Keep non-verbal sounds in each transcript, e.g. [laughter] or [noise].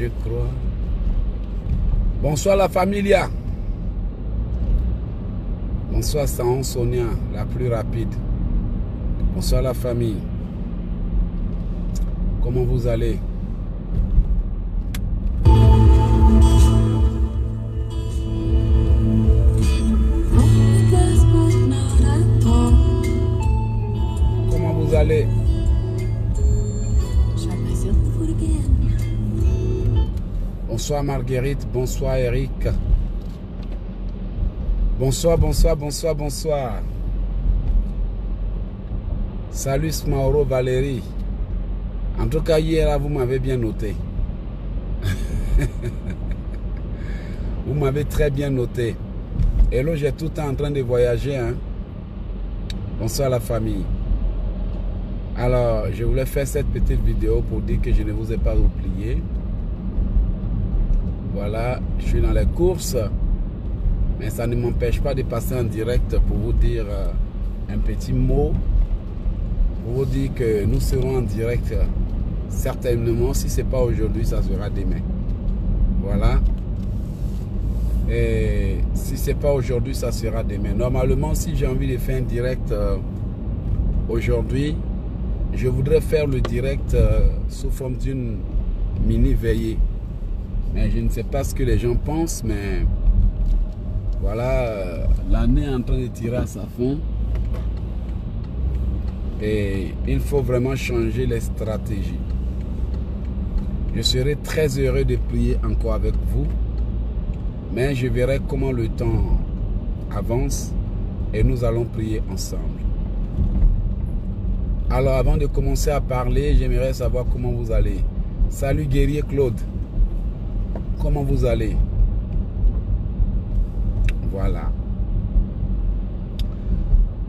je crois. Bonsoir la familia. Bonsoir Saon Sonia, la plus rapide. Bonsoir la famille. Comment vous allez? Comment vous allez? Bonsoir Marguerite, bonsoir Eric. Bonsoir, bonsoir, bonsoir, bonsoir. Salut Smauro Valérie. En tout cas, hier, vous m'avez bien noté. [laughs] vous m'avez très bien noté. Et là, j'ai tout en train de voyager. Hein. Bonsoir la famille. Alors, je voulais faire cette petite vidéo pour dire que je ne vous ai pas oublié. Voilà, je suis dans les courses. Mais ça ne m'empêche pas de passer en direct pour vous dire euh, un petit mot. Pour vous dire que nous serons en direct certainement. Si ce n'est pas aujourd'hui, ça sera demain. Voilà. Et si ce n'est pas aujourd'hui, ça sera demain. Normalement, si j'ai envie de faire un direct euh, aujourd'hui, je voudrais faire le direct euh, sous forme d'une mini veillée. Mais je ne sais pas ce que les gens pensent, mais voilà, euh, l'année est en train de tirer à sa fin. Et il faut vraiment changer les stratégies. Je serai très heureux de prier encore avec vous. Mais je verrai comment le temps avance et nous allons prier ensemble. Alors avant de commencer à parler, j'aimerais savoir comment vous allez. Salut guerrier Claude. Comment vous allez Voilà.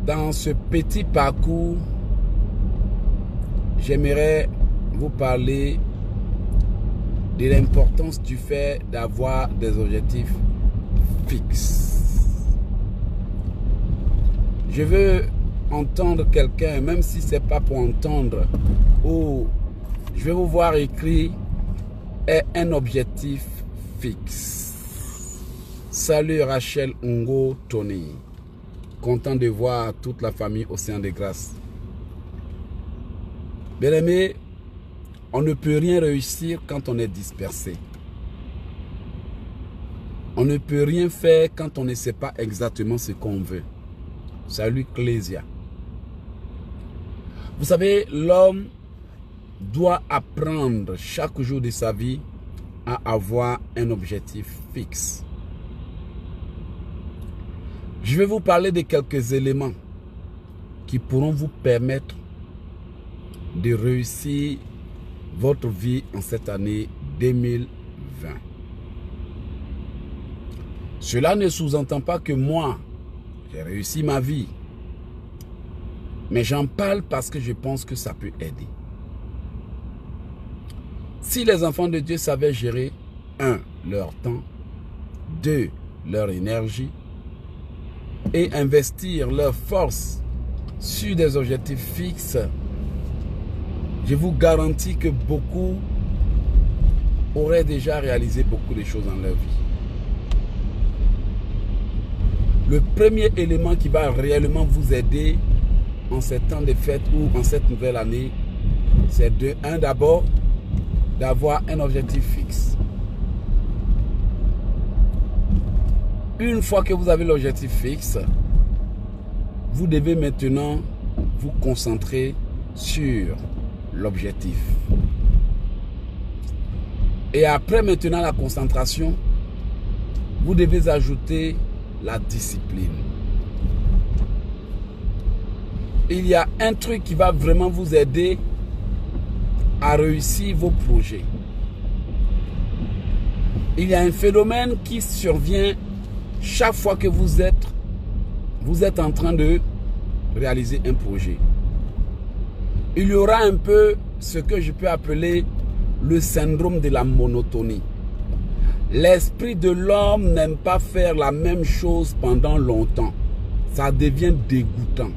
Dans ce petit parcours, j'aimerais vous parler de l'importance du fait d'avoir des objectifs fixes. Je veux entendre quelqu'un, même si ce n'est pas pour entendre, ou je vais vous voir écrit est un objectif Salut Rachel Ungo Tony. Content de voir toute la famille Océan de Grâce. Bien aimé, on ne peut rien réussir quand on est dispersé. On ne peut rien faire quand on ne sait pas exactement ce qu'on veut. Salut Clésia. Vous savez, l'homme doit apprendre chaque jour de sa vie à avoir un objectif fixe. Je vais vous parler de quelques éléments qui pourront vous permettre de réussir votre vie en cette année 2020. Cela ne sous-entend pas que moi, j'ai réussi ma vie. Mais j'en parle parce que je pense que ça peut aider. Si les enfants de Dieu savaient gérer, un, leur temps, deux, leur énergie, et investir leur force sur des objectifs fixes, je vous garantis que beaucoup auraient déjà réalisé beaucoup de choses dans leur vie. Le premier élément qui va réellement vous aider en ces temps de fête ou en cette nouvelle année, c'est de, un d'abord, d'avoir un objectif fixe. Une fois que vous avez l'objectif fixe, vous devez maintenant vous concentrer sur l'objectif. Et après maintenant la concentration, vous devez ajouter la discipline. Il y a un truc qui va vraiment vous aider à réussir vos projets. Il y a un phénomène qui survient chaque fois que vous êtes, vous êtes en train de réaliser un projet. Il y aura un peu ce que je peux appeler le syndrome de la monotonie. L'esprit de l'homme n'aime pas faire la même chose pendant longtemps. Ça devient dégoûtant.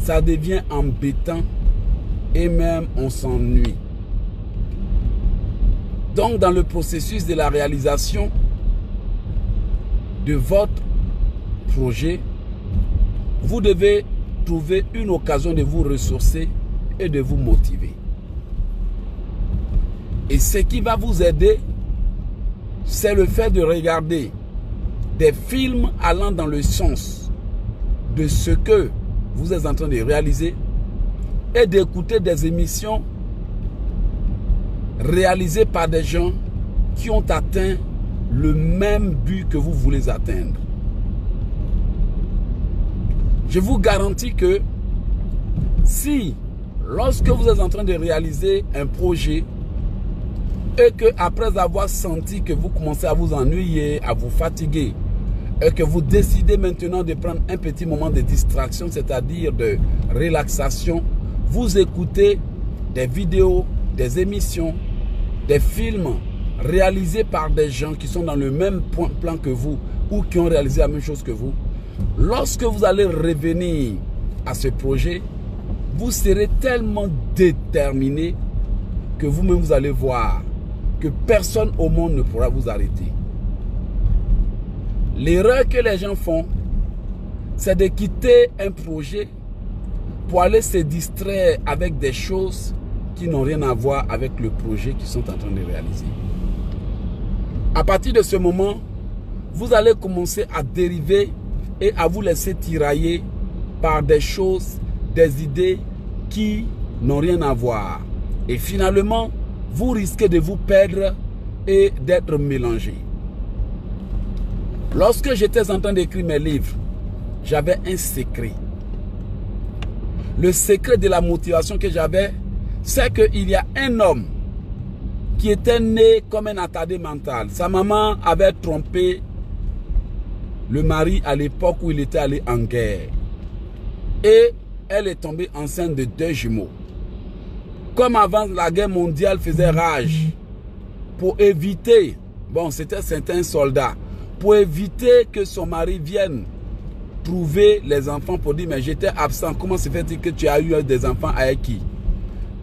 Ça devient embêtant et même on s'ennuie. Donc, dans le processus de la réalisation de votre projet, vous devez trouver une occasion de vous ressourcer et de vous motiver. Et ce qui va vous aider, c'est le fait de regarder des films allant dans le sens de ce que vous êtes en train de réaliser et d'écouter des émissions réalisées par des gens qui ont atteint le même but que vous voulez atteindre. Je vous garantis que si, lorsque vous êtes en train de réaliser un projet, et que après avoir senti que vous commencez à vous ennuyer, à vous fatiguer, et que vous décidez maintenant de prendre un petit moment de distraction, c'est-à-dire de relaxation, vous écoutez des vidéos, des émissions, des films réalisés par des gens qui sont dans le même plan que vous ou qui ont réalisé la même chose que vous. Lorsque vous allez revenir à ce projet, vous serez tellement déterminé que vous-même vous allez voir que personne au monde ne pourra vous arrêter. L'erreur que les gens font, c'est de quitter un projet pour aller se distraire avec des choses qui n'ont rien à voir avec le projet qu'ils sont en train de réaliser. À partir de ce moment, vous allez commencer à dériver et à vous laisser tirailler par des choses, des idées qui n'ont rien à voir. Et finalement, vous risquez de vous perdre et d'être mélangé. Lorsque j'étais en train d'écrire mes livres, j'avais un secret. Le secret de la motivation que j'avais, c'est qu'il y a un homme qui était né comme un attardé mental. Sa maman avait trompé le mari à l'époque où il était allé en guerre. Et elle est tombée enceinte de deux jumeaux comme avant la guerre mondiale faisait rage, pour éviter, bon c'était certains soldats, pour éviter que son mari vienne trouver les enfants pour dire mais j'étais absent, comment se fait-il que tu as eu des enfants avec qui?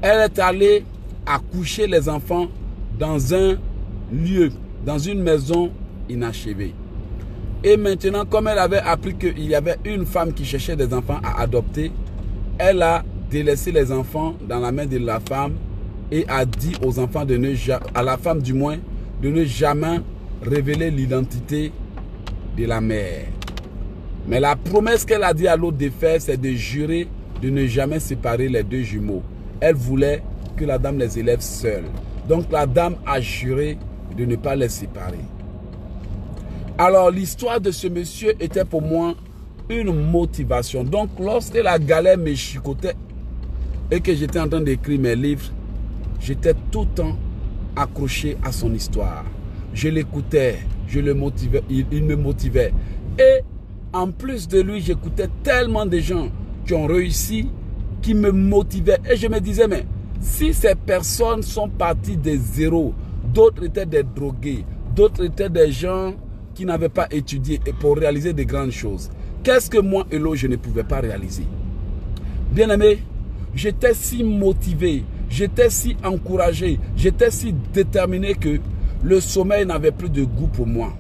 Elle est allée accoucher les enfants dans un lieu, dans une maison inachevée. Et maintenant, comme elle avait appris qu'il y avait une femme qui cherchait des enfants à adopter, elle a délaisser les enfants dans la main de la femme et a dit aux enfants de ne à la femme du moins de ne jamais révéler l'identité de la mère. Mais la promesse qu'elle a dit à l'autre de faire, c'est de jurer de ne jamais séparer les deux jumeaux. Elle voulait que la dame les élève seuls. Donc la dame a juré de ne pas les séparer. Alors l'histoire de ce monsieur était pour moi une motivation. Donc lorsque la galère me chicotait et que j'étais en train d'écrire mes livres, j'étais tout le temps accroché à son histoire. Je l'écoutais, je le motivais, il, me motivait. Et en plus de lui, j'écoutais tellement de gens qui ont réussi, qui me motivaient. Et je me disais, mais si ces personnes sont parties de zéro, d'autres étaient des drogués, d'autres étaient des gens qui n'avaient pas étudié pour réaliser de grandes choses. Qu'est-ce que moi, Elo, je ne pouvais pas réaliser? Bien aimé, J'étais si motivé, j'étais si encouragé, j'étais si déterminé que le sommeil n'avait plus de goût pour moi.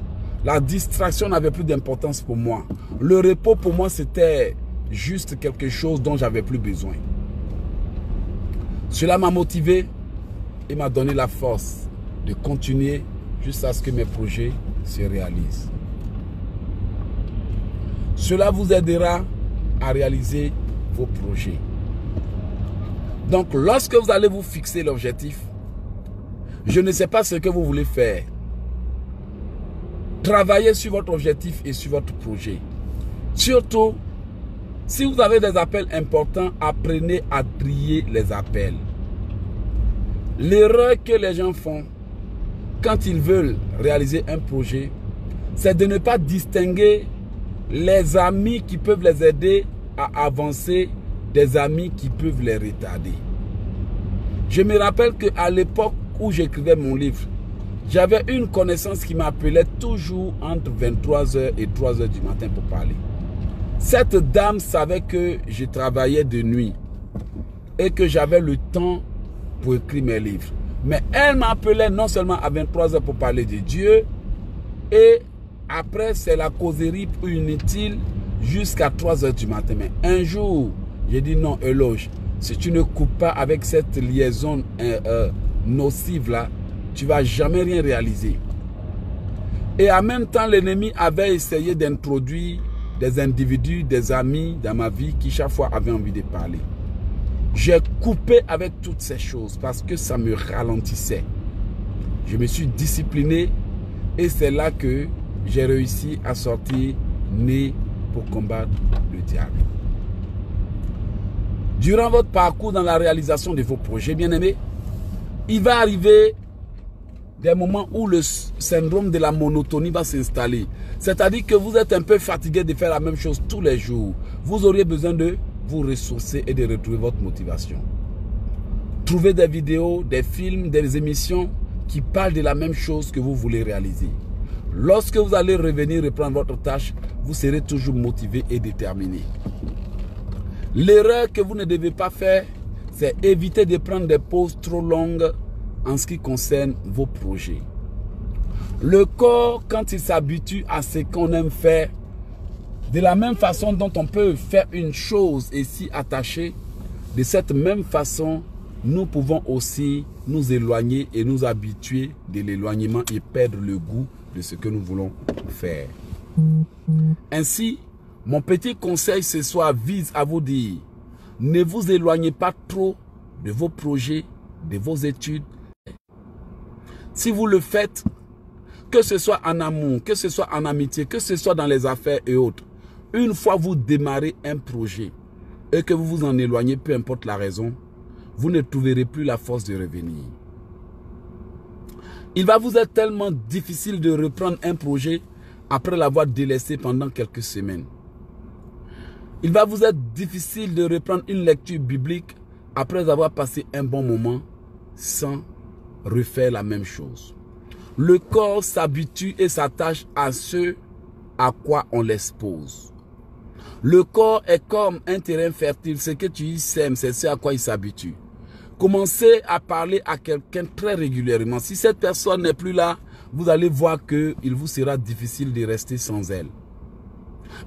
La distraction n'avait plus d'importance pour moi. Le repos pour moi, c'était juste quelque chose dont j'avais plus besoin. Cela m'a motivé et m'a donné la force de continuer jusqu'à ce que mes projets se réalisent. Cela vous aidera à réaliser vos projets. Donc, lorsque vous allez vous fixer l'objectif, je ne sais pas ce que vous voulez faire. Travaillez sur votre objectif et sur votre projet. Surtout, si vous avez des appels importants, apprenez à trier les appels. L'erreur que les gens font quand ils veulent réaliser un projet, c'est de ne pas distinguer les amis qui peuvent les aider à avancer des amis qui peuvent les retarder. Je me rappelle qu'à l'époque où j'écrivais mon livre, j'avais une connaissance qui m'appelait toujours entre 23h et 3h du matin pour parler. Cette dame savait que je travaillais de nuit et que j'avais le temps pour écrire mes livres. Mais elle m'appelait non seulement à 23h pour parler de Dieu, et après c'est la causerie inutile jusqu'à 3h du matin. Mais un jour, j'ai dit non, éloge, si tu ne coupes pas avec cette liaison euh, euh, nocive là, tu vas jamais rien réaliser. Et en même temps, l'ennemi avait essayé d'introduire des individus, des amis dans ma vie qui chaque fois avaient envie de parler. J'ai coupé avec toutes ces choses parce que ça me ralentissait. Je me suis discipliné et c'est là que j'ai réussi à sortir né pour combattre le diable. Durant votre parcours dans la réalisation de vos projets, bien aimés, il va arriver des moments où le syndrome de la monotonie va s'installer. C'est-à-dire que vous êtes un peu fatigué de faire la même chose tous les jours. Vous auriez besoin de vous ressourcer et de retrouver votre motivation. Trouvez des vidéos, des films, des émissions qui parlent de la même chose que vous voulez réaliser. Lorsque vous allez revenir reprendre votre tâche, vous serez toujours motivé et déterminé. L'erreur que vous ne devez pas faire, c'est éviter de prendre des pauses trop longues en ce qui concerne vos projets. Le corps, quand il s'habitue à ce qu'on aime faire, de la même façon dont on peut faire une chose et s'y attacher, de cette même façon, nous pouvons aussi nous éloigner et nous habituer de l'éloignement et perdre le goût de ce que nous voulons faire. Ainsi, mon petit conseil ce soir vise à vous dire, ne vous éloignez pas trop de vos projets, de vos études. Si vous le faites, que ce soit en amour, que ce soit en amitié, que ce soit dans les affaires et autres, une fois vous démarrez un projet et que vous vous en éloignez, peu importe la raison, vous ne trouverez plus la force de revenir. Il va vous être tellement difficile de reprendre un projet après l'avoir délaissé pendant quelques semaines. Il va vous être difficile de reprendre une lecture biblique après avoir passé un bon moment sans refaire la même chose. Le corps s'habitue et s'attache à ce à quoi on l'expose. Le corps est comme un terrain fertile. Ce que tu y sèmes, c'est ce à quoi il s'habitue. Commencez à parler à quelqu'un très régulièrement. Si cette personne n'est plus là, vous allez voir qu'il vous sera difficile de rester sans elle.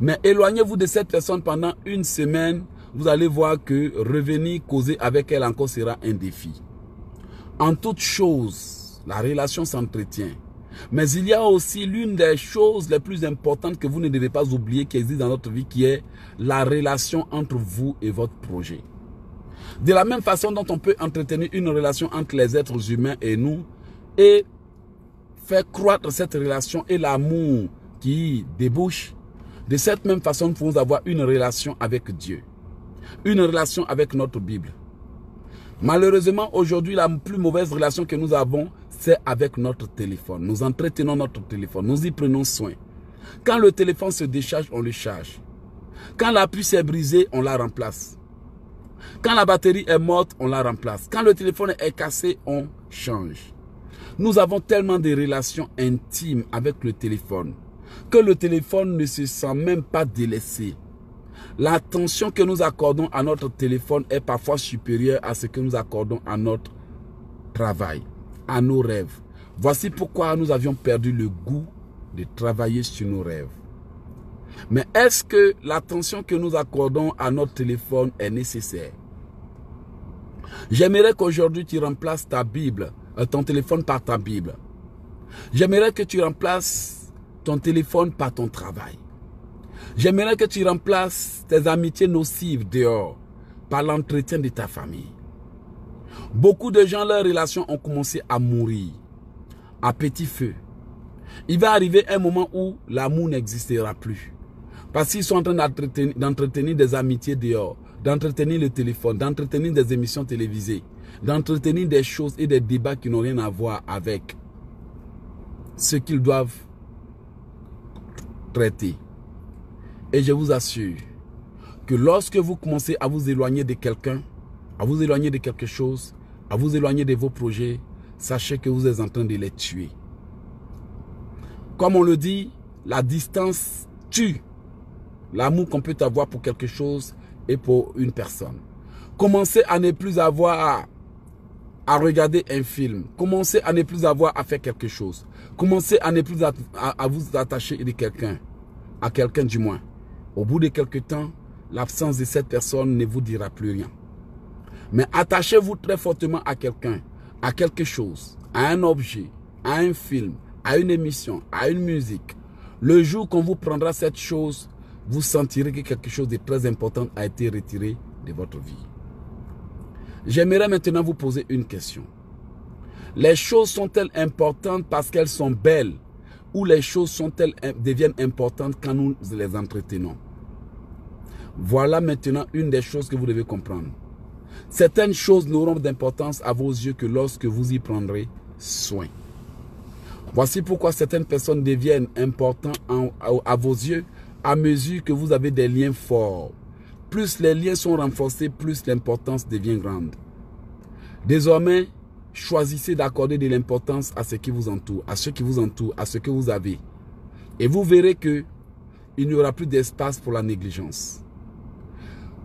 Mais éloignez-vous de cette personne pendant une semaine, vous allez voir que revenir causer avec elle encore sera un défi. En toute chose, la relation s'entretient. Mais il y a aussi l'une des choses les plus importantes que vous ne devez pas oublier qui existe dans notre vie, qui est la relation entre vous et votre projet. De la même façon dont on peut entretenir une relation entre les êtres humains et nous, et faire croître cette relation et l'amour qui débouche, de cette même façon, nous pouvons avoir une relation avec Dieu, une relation avec notre Bible. Malheureusement, aujourd'hui, la plus mauvaise relation que nous avons, c'est avec notre téléphone. Nous entretenons notre téléphone, nous y prenons soin. Quand le téléphone se décharge, on le charge. Quand la puce est brisée, on la remplace. Quand la batterie est morte, on la remplace. Quand le téléphone est cassé, on change. Nous avons tellement de relations intimes avec le téléphone que le téléphone ne se sent même pas délaissé. L'attention que nous accordons à notre téléphone est parfois supérieure à ce que nous accordons à notre travail à nos rêves. Voici pourquoi nous avions perdu le goût de travailler sur nos rêves. Mais est-ce que l'attention que nous accordons à notre téléphone est nécessaire? J'aimerais qu'aujourd'hui tu remplaces ta Bible, euh, ton téléphone par ta Bible. J'aimerais que tu remplaces ton téléphone par ton travail. J'aimerais que tu remplaces tes amitiés nocives dehors par l'entretien de ta famille. Beaucoup de gens, leurs relations ont commencé à mourir à petit feu. Il va arriver un moment où l'amour n'existera plus. Parce qu'ils sont en train d'entretenir des amitiés dehors, d'entretenir le téléphone, d'entretenir des émissions télévisées, d'entretenir des choses et des débats qui n'ont rien à voir avec ce qu'ils doivent traiter. Et je vous assure que lorsque vous commencez à vous éloigner de quelqu'un, à vous éloigner de quelque chose, à vous éloigner de vos projets, sachez que vous êtes en train de les tuer. Comme on le dit, la distance tue l'amour qu'on peut avoir pour quelque chose et pour une personne. Commencez à ne plus avoir à regarder un film. Commencez à ne plus avoir à faire quelque chose. Commencez à ne plus à, vous attacher à quelqu'un, à quelqu'un du moins. Au bout de quelque temps, l'absence de cette personne ne vous dira plus rien. Mais attachez-vous très fortement à quelqu'un, à quelque chose, à un objet, à un film, à une émission, à une musique. Le jour qu'on vous prendra cette chose, vous sentirez que quelque chose de très important a été retiré de votre vie. J'aimerais maintenant vous poser une question. Les choses sont-elles importantes parce qu'elles sont belles ou les choses sont-elles deviennent importantes quand nous les entretenons? Voilà maintenant une des choses que vous devez comprendre. Certaines choses n'auront d'importance à vos yeux que lorsque vous y prendrez soin. Voici pourquoi certaines personnes deviennent importantes à vos yeux à mesure que vous avez des liens forts plus les liens sont renforcés, plus l'importance devient grande. Désormais, choisissez d'accorder de l'importance à ce qui vous entoure, à ce qui vous entoure, à ce que vous avez. Et vous verrez que il n'y aura plus d'espace pour la négligence.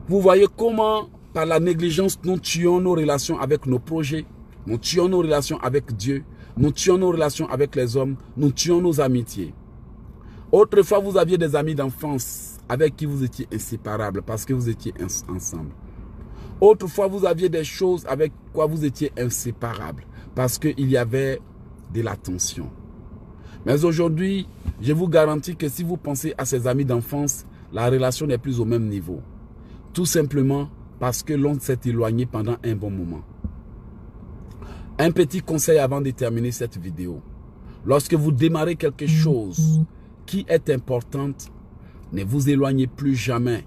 Vous voyez comment par la négligence nous tuons nos relations avec nos projets, nous tuons nos relations avec Dieu, nous tuons nos relations avec les hommes, nous tuons nos amitiés. Autrefois, vous aviez des amis d'enfance avec qui vous étiez inséparables parce que vous étiez ensemble. Autrefois, vous aviez des choses avec quoi vous étiez inséparables parce qu'il y avait de la tension. Mais aujourd'hui, je vous garantis que si vous pensez à ces amis d'enfance, la relation n'est plus au même niveau. Tout simplement parce que l'on s'est éloigné pendant un bon moment. Un petit conseil avant de terminer cette vidéo. Lorsque vous démarrez quelque chose qui est importante, ne vous éloignez plus jamais.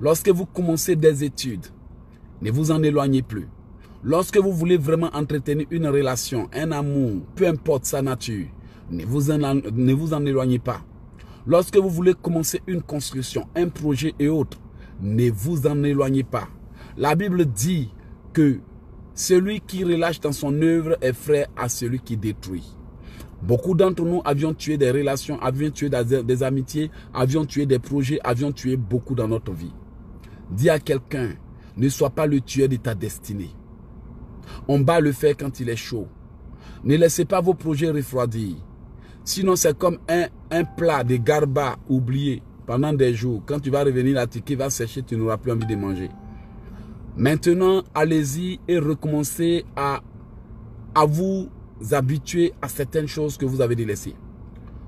Lorsque vous commencez des études, ne vous en éloignez plus. Lorsque vous voulez vraiment entretenir une relation, un amour, peu importe sa nature, ne vous en, ne vous en éloignez pas. Lorsque vous voulez commencer une construction, un projet et autres, ne vous en éloignez pas. La Bible dit que celui qui relâche dans son œuvre est frère à celui qui détruit. Beaucoup d'entre nous avions tué des relations, avions tué des, amitiés, avions tué des projets, avions tué beaucoup dans notre vie. Dis à quelqu'un, ne sois pas le tueur de ta destinée. On bat le fer quand il est chaud. Ne laissez pas vos projets refroidir. Sinon, c'est comme un, un, plat de garba oublié pendant des jours. Quand tu vas revenir, la ticket va sécher, tu n'auras plus envie de manger. Maintenant, allez-y et recommencez à, à vous habituer à certaines choses que vous avez délaissées.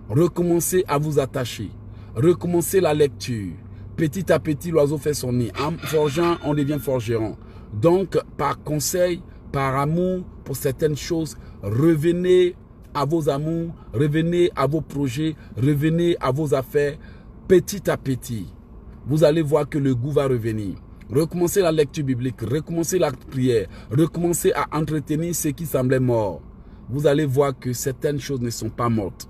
Recommencez à vous attacher. Recommencez la lecture. Petit à petit, l'oiseau fait son nid. En forgeant, on devient forgeron. Donc, par conseil, par amour pour certaines choses, revenez à vos amours, revenez à vos projets, revenez à vos affaires petit à petit. Vous allez voir que le goût va revenir. Recommencez la lecture biblique, recommencez la prière, recommencez à entretenir ce qui semblait mort vous allez voir que certaines choses ne sont pas mortes.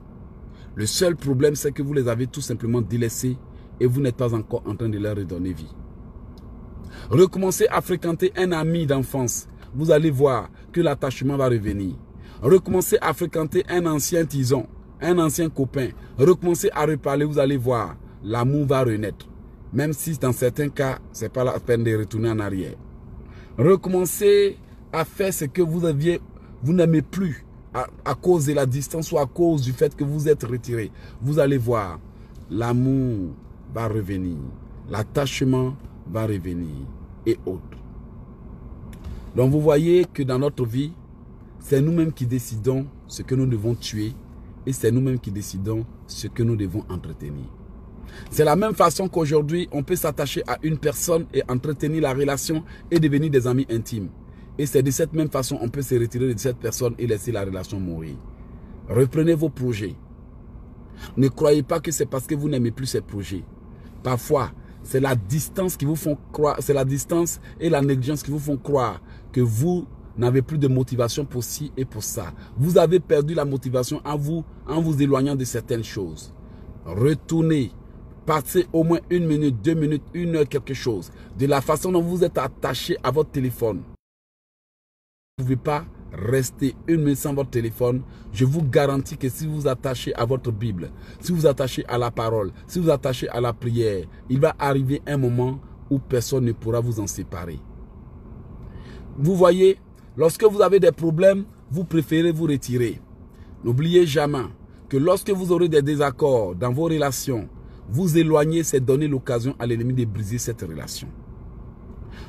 Le seul problème, c'est que vous les avez tout simplement délaissées et vous n'êtes pas encore en train de leur redonner vie. Recommencez à fréquenter un ami d'enfance. Vous allez voir que l'attachement va revenir. Recommencez à fréquenter un ancien tison, un ancien copain. Recommencez à reparler, vous allez voir, l'amour va renaître. Même si dans certains cas, ce n'est pas la peine de retourner en arrière. Recommencez à faire ce que vous aviez, vous n'aimez plus à, cause de la distance ou à cause du fait que vous êtes retiré, vous allez voir, l'amour va revenir, l'attachement va revenir et autres. Donc vous voyez que dans notre vie, c'est nous-mêmes qui décidons ce que nous devons tuer et c'est nous-mêmes qui décidons ce que nous devons entretenir. C'est la même façon qu'aujourd'hui, on peut s'attacher à une personne et entretenir la relation et devenir des amis intimes. Et c'est de cette même façon on peut se retirer de cette personne et laisser la relation mourir. Reprenez vos projets. Ne croyez pas que c'est parce que vous n'aimez plus ces projets. Parfois, c'est la distance qui vous font croire, c'est la distance et la négligence qui vous font croire que vous n'avez plus de motivation pour ci et pour ça. Vous avez perdu la motivation en vous, en vous éloignant de certaines choses. Retournez. Passez au moins une minute, deux minutes, une heure, quelque chose. De la façon dont vous êtes attaché à votre téléphone. Vous ne pouvez pas rester une minute sans votre téléphone. Je vous garantis que si vous attachez à votre Bible, si vous attachez à la parole, si vous attachez à la prière, il va arriver un moment où personne ne pourra vous en séparer. Vous voyez, Lorsque vous avez des problèmes, vous préférez vous retirer. N'oubliez jamais que lorsque vous aurez des désaccords dans vos relations, vous éloigner, c'est donner l'occasion à l'ennemi de briser cette relation.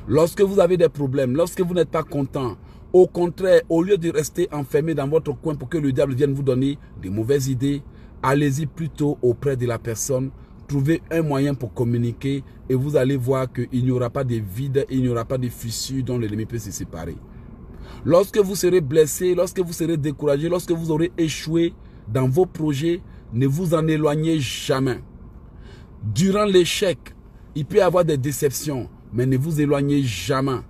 Lorsque vous avez des problèmes, lorsque vous n'êtes pas content, au contraire, au lieu de rester enfermé dans votre coin pour que le diable vienne vous donner de mauvaises idées, allez-y plutôt auprès de la personne, trouvez un moyen pour communiquer et vous allez voir qu'il n'y aura pas de vide, il n'y aura pas de fissures dont l'ennemi peut se séparer. Lorsque vous serez blessé, lorsque vous serez découragé, lorsque vous aurez échoué dans vos projets, ne vous en éloignez jamais. Durant l'échec, il peut y avoir des déceptions, mais ne vous éloignez jamais.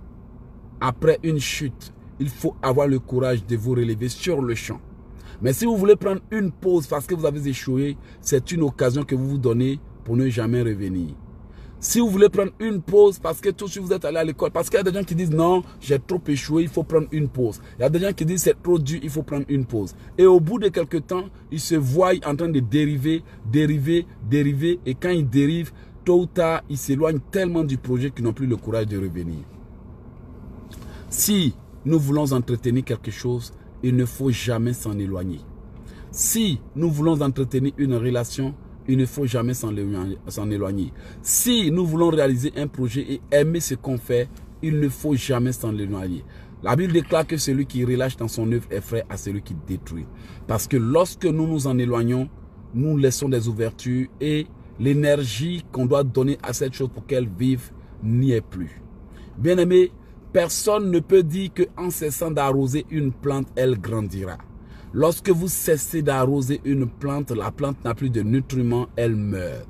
Après une chute, il faut avoir le courage de vous relever sur le champ. Mais si vous voulez prendre une pause parce que vous avez échoué, c'est une occasion que vous vous donnez pour ne jamais revenir. Si vous voulez prendre une pause parce que tout de suite vous êtes allé à l'école, parce qu'il y a des gens qui disent non, j'ai trop échoué, il faut prendre une pause. Il y a des gens qui disent c'est trop dur, il faut prendre une pause. Et au bout de quelques temps, ils se voient en train de dériver, dériver, dériver. Et quand ils dérivent, tôt ou tard, ils s'éloignent tellement du projet qu'ils n'ont plus le courage de revenir. Si nous voulons entretenir quelque chose, il ne faut jamais s'en éloigner. Si nous voulons entretenir une relation, il ne faut jamais s'en éloigner. Si nous voulons réaliser un projet et aimer ce qu'on fait, il ne faut jamais s'en éloigner. La Bible déclare que celui qui relâche dans son œuvre est frère à celui qui détruit. Parce que lorsque nous nous en éloignons, nous laissons des ouvertures et l'énergie qu'on doit donner à cette chose pour qu'elle vive n'y est plus. Bien aimé, personne ne peut dire qu'en cessant d'arroser une plante, elle grandira. Lorsque vous cessez d'arroser une plante, la plante n'a plus de nutriments, elle meurt.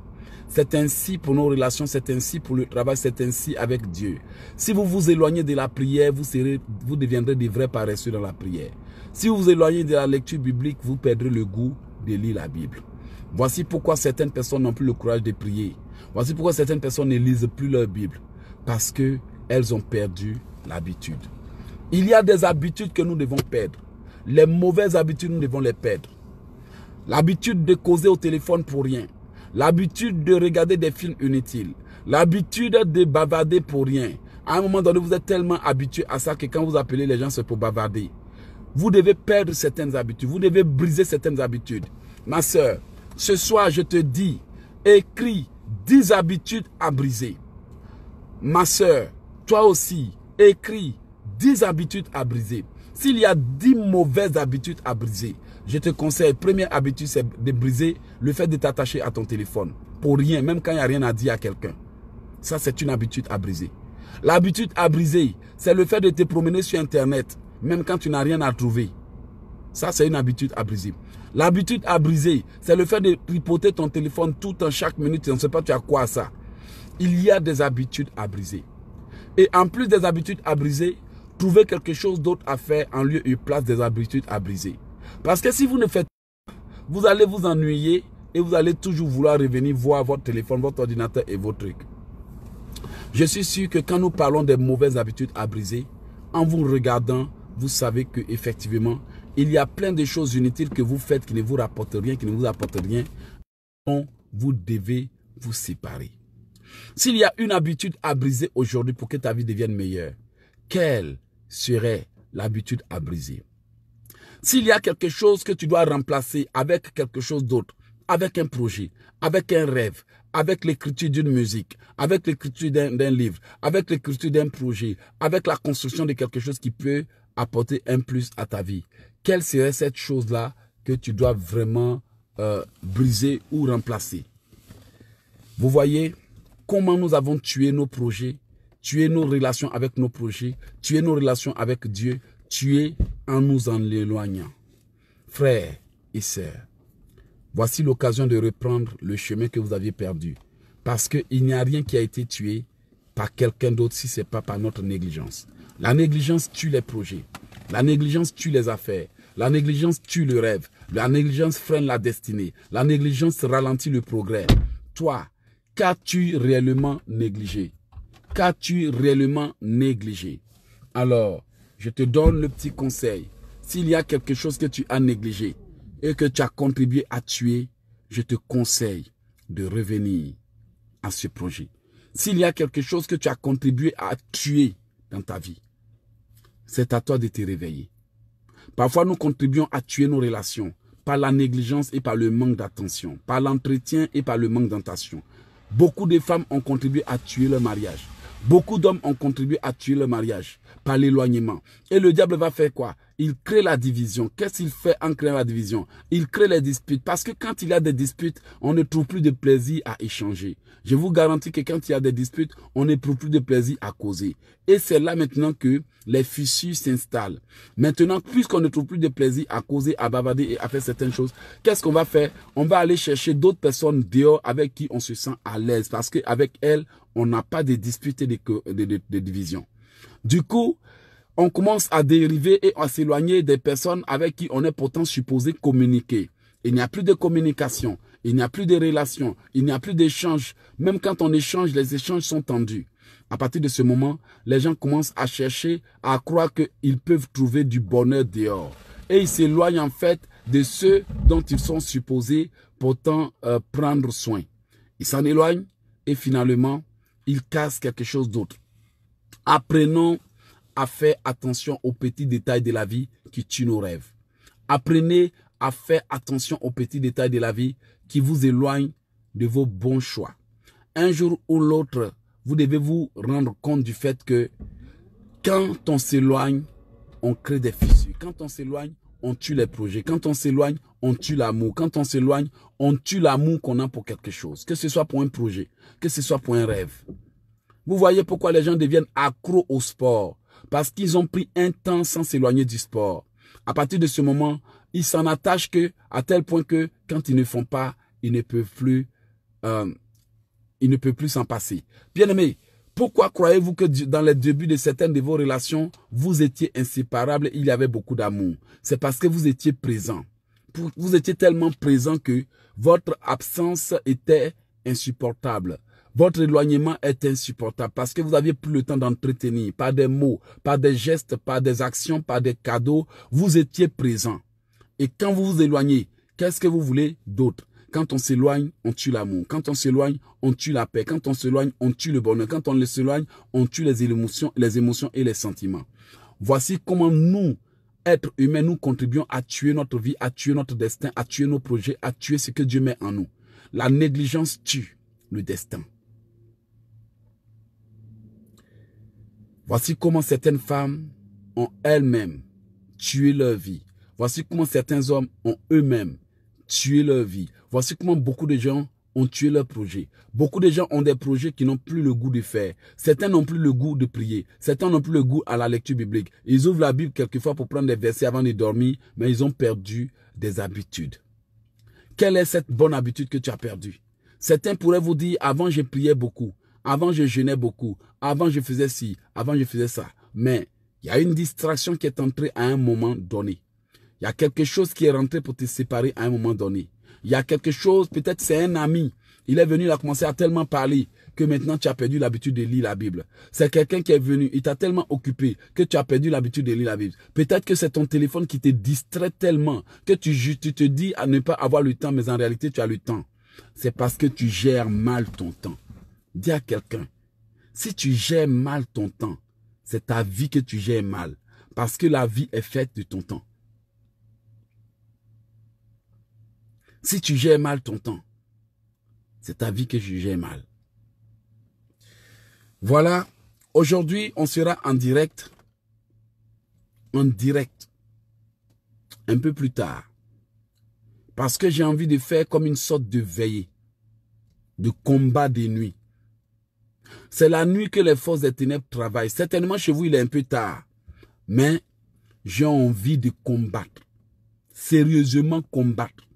C'est ainsi pour nos relations, c'est ainsi pour le travail, c'est ainsi avec Dieu. Si vous vous éloignez de la prière, vous, deviendrez des vrais paresseux dans la prière. Si vous vous éloignez de la lecture biblique, vous perdrez le goût de lire la Bible. Voici pourquoi certaines personnes n'ont plus le courage de prier. Voici pourquoi certaines personnes ne lisent plus leur Bible. Parce qu'elles ont perdu l'habitude. Il y a des habitudes que nous devons perdre. Les mauvaises habitudes, nous devons les perdre. L'habitude de causer au téléphone pour rien. L'habitude de regarder des films inutiles. L'habitude de bavarder pour rien. À un moment donné, vous êtes tellement habitué à ça que quand vous appelez les gens, c'est pour bavarder. Vous devez perdre certaines habitudes. Vous devez briser certaines habitudes. Ma soeur, ce soir, je te dis, écris 10 habitudes à briser. Ma soeur, toi aussi, écris 10 habitudes à briser. S'il y a 10 mauvaises habitudes à briser, je te conseille, première habitude, c'est de briser le fait de t'attacher à ton téléphone. Pour rien, même quand il n'y a rien à dire à quelqu'un. Ça, c'est une habitude à briser. L'habitude à briser, c'est le fait de te promener sur Internet, même quand tu n'as rien à trouver. Ça, c'est une habitude à briser. L'habitude à briser, c'est le fait de tripoter ton téléphone tout en chaque minute. Tu ne sais pas tu as quoi à ça. Il y a des habitudes à briser. Et en plus des habitudes à briser, Trouvez quelque chose d'autre à faire en lieu et place des habitudes à briser. Parce que si vous ne faites pas, vous allez vous ennuyer et vous allez toujours vouloir revenir voir votre téléphone, votre ordinateur et vos trucs. Je suis sûr que quand nous parlons des mauvaises habitudes à briser, en vous regardant, vous savez que effectivement, il y a plein de choses inutiles que vous faites qui ne vous rapportent rien, qui ne vous apportent rien, dont vous devez vous séparer. S'il y a une habitude à briser aujourd'hui pour que ta vie devienne meilleure, quelle serait l'habitude à briser. S'il y a quelque chose que tu dois remplacer avec quelque chose d'autre, avec un projet, avec un rêve, avec l'écriture d'une musique, avec l'écriture d'un livre, avec l'écriture d'un projet, avec la construction de quelque chose qui peut apporter un plus à ta vie, quelle serait cette chose-là que tu dois vraiment euh, briser ou remplacer? Vous voyez comment nous avons tué nos projets tuer nos relations avec nos projets, tuer nos relations avec Dieu, tuer en nous en l'éloignant. Frères et sœurs, voici l'occasion de reprendre le chemin que vous aviez perdu. Parce qu'il n'y a rien qui a été tué par quelqu'un d'autre si ce n'est pas par notre négligence. La négligence tue les projets. La négligence tue les affaires. La négligence tue le rêve. La négligence freine la destinée. La négligence ralentit le progrès. Toi, qu'as-tu réellement négligé? Qu'as-tu réellement négligé? Alors, je te donne le petit conseil. S'il y a quelque chose que tu as négligé et que tu as contribué à tuer, je te conseille de revenir à ce projet. S'il y a quelque chose que tu as contribué à tuer dans ta vie, c'est à toi de te réveiller. Parfois, nous contribuons à tuer nos relations par la négligence et par le manque d'attention, par l'entretien et par le manque d'attention. Beaucoup de femmes ont contribué à tuer leur mariage. Beaucoup d'hommes ont contribué à tuer leur mariage par l'éloignement. Et le diable va faire quoi? Il crée la division. Qu'est-ce qu'il fait en créant la division? Il crée les disputes. Parce que quand il y a des disputes, on ne trouve plus de plaisir à échanger. Je vous garantis que quand il y a des disputes, on ne trouve plus de plaisir à causer. Et c'est là maintenant que les fissures s'installent. Maintenant, puisqu'on ne trouve plus de plaisir à causer, à bavarder et à faire certaines choses, qu'est-ce qu'on va faire? On va aller chercher d'autres personnes dehors avec qui on se sent à l'aise. Parce qu'avec elles, on n'a pas de disputes et de, de, divisions. Du coup, on commence à dériver et à s'éloigner des personnes avec qui on est pourtant supposé communiquer. Il n'y a plus de communication, il n'y a plus de relations, il n'y a plus d'échanges. Même quand on échange, les échanges sont tendus. À partir de ce moment, les gens commencent à chercher, à croire qu'ils peuvent trouver du bonheur dehors. Et ils s'éloignent en fait de ceux dont ils sont supposés pourtant euh, prendre soin. Ils s'en éloignent et finalement, ils cassent quelque chose d'autre. Apprenons à faire attention aux petits détails de la vie qui tuent nos rêves. Apprenez à faire attention aux petits détails de la vie qui vous éloignent de vos bons choix. Un jour ou l'autre, vous devez vous rendre compte du fait que quand on s'éloigne, on crée des fissures. Quand on s'éloigne, on tue les projets. Quand on s'éloigne, on tue l'amour. Quand on s'éloigne, on tue l'amour qu'on a pour quelque chose. Que ce soit pour un projet, que ce soit pour un rêve. Vous voyez pourquoi les gens deviennent accros au sport. Parce qu'ils ont pris un temps sans s'éloigner du sport. À partir de ce moment, ils s'en attachent que, à tel point que quand ils ne font pas, ils ne peuvent plus, euh, ils ne peuvent plus s'en passer. Bien aimé, pourquoi croyez-vous que dans les débuts de certaines de vos relations, vous étiez inséparables, il y avait beaucoup d'amour? C'est parce que vous étiez présent. Vous étiez tellement présent que votre absence était insupportable. Votre éloignement est insupportable parce que vous n'aviez plus le temps d'entretenir par des mots, par des gestes, par des actions, par des cadeaux. Vous étiez présent. Et quand vous vous éloignez, qu'est-ce que vous voulez d'autre? Quand on s'éloigne, on tue l'amour. Quand on s'éloigne, on tue la paix. Quand on s'éloigne, on tue le bonheur. Quand on s'éloigne, on tue les émotions, les émotions et les sentiments. Voici comment nous, êtres humains, nous contribuons à tuer notre vie, à tuer notre destin, à tuer nos projets, à tuer ce que Dieu met en nous. La négligence tue le destin. Voici comment certaines femmes ont elles-mêmes tué leur vie. Voici comment certains hommes ont eux-mêmes tué leur vie. Voici comment beaucoup de gens ont tué leur projet. Beaucoup de gens ont des projets qui n'ont plus le goût de faire. Certains n'ont plus le goût de prier. Certains n'ont plus le goût à la lecture biblique. Ils ouvrent la Bible quelquefois pour prendre des versets avant de dormir, mais ils ont perdu des habitudes. Quelle est cette bonne habitude que tu as perdue? Certains pourraient vous dire, avant je priais beaucoup. Avant, je jeûnais beaucoup. Avant, je faisais ci. Avant, je faisais ça. Mais il y a une distraction qui est entrée à un moment donné. Il y a quelque chose qui est rentré pour te séparer à un moment donné. Il y a quelque chose, peut-être c'est un ami. Il est venu, il a commencé à tellement parler que maintenant tu as perdu l'habitude de lire la Bible. C'est quelqu'un qui est venu, il t'a tellement occupé que tu as perdu l'habitude de lire la Bible. Peut-être que c'est ton téléphone qui te distrait tellement que tu, tu te dis à ne pas avoir le temps, mais en réalité tu as le temps. C'est parce que tu gères mal ton temps. Dis à quelqu'un, si tu gères mal ton temps, c'est ta vie que tu gères mal. Parce que la vie est faite de ton temps. Si tu gères mal ton temps, c'est ta vie que tu gères mal. Voilà, aujourd'hui, on sera en direct. En direct. Un peu plus tard. Parce que j'ai envie de faire comme une sorte de veillée. De combat des nuits. C'est la nuit que les forces des ténèbres travaillent. Certainement chez vous, il est un peu tard. Mais j'ai envie de combattre. Sérieusement combattre.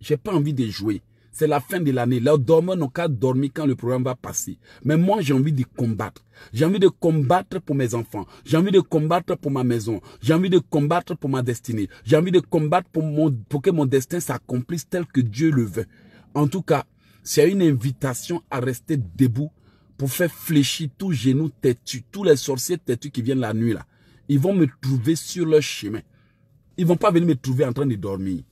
J'ai pas envie de jouer. C'est la fin de l'année. Les dormeurs n'ont qu'à dormir quand le programme va passer. Mais moi, j'ai envie de combattre. J'ai envie de combattre pour mes enfants. J'ai envie de combattre pour ma maison. J'ai envie de combattre pour ma destinée. J'ai envie de combattre pour, que mon destin s'accomplisse tel que Dieu le veut. En tout cas, c'est une invitation à rester debout pour faire fléchir tous genoux têtus, tous les sorciers têtus qui viennent la nuit là. Ils vont me trouver sur leur chemin. Ils vont pas venir me trouver en train de dormir.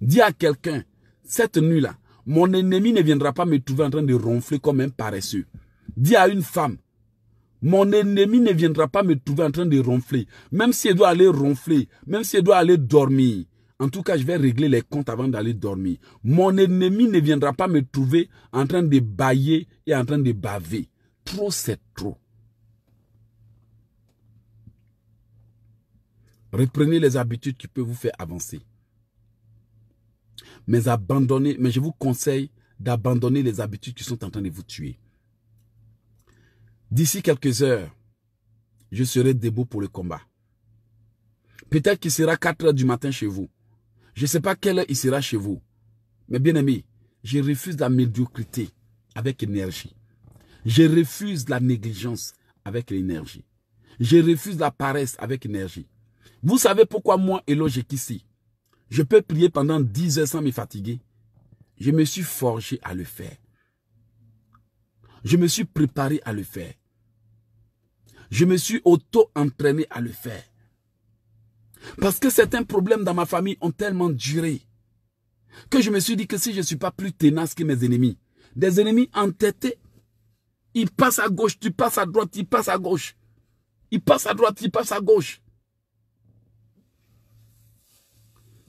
Dis à quelqu'un, cette nuit là, mon ennemi ne viendra pas me trouver en train de ronfler comme un paresseux. Dis à une femme, Mon ennemi ne viendra pas me trouver en train de ronfler. Même si elle doit aller ronfler, même si elle doit aller dormir. En tout cas, je vais régler les comptes avant d'aller dormir. Mon ennemi ne viendra pas me trouver en train de bailler et en train de baver. Trop, c'est trop. Reprenez les habitudes qui peuvent vous faire avancer. Mais abandonnez, mais je vous conseille d'abandonner les habitudes qui sont en train de vous tuer. D'ici quelques heures, je serai debout pour le combat. Peut-être qu'il sera 4 heures du matin chez vous. Je ne sais pas quelle heure il sera chez vous. Mais bien aimé, je refuse la médiocrité avec énergie. Je refuse la négligence avec l'énergie. Je refuse la paresse avec énergie. Vous savez pourquoi moi, Eloge ici? Je peux prier pendant 10 heures sans me fatiguer. Je me suis forgé à le faire. Je me suis préparé à le faire. Je me suis auto-entraîné à le faire. Parce que certains problèmes dans ma famille ont tellement duré que je me suis dit que si je ne suis pas plus tenace que mes ennemis, des ennemis entêtés, ils passent à gauche, tu passes à droite, ils passent à gauche. Ils passent à droite, ils passent à gauche.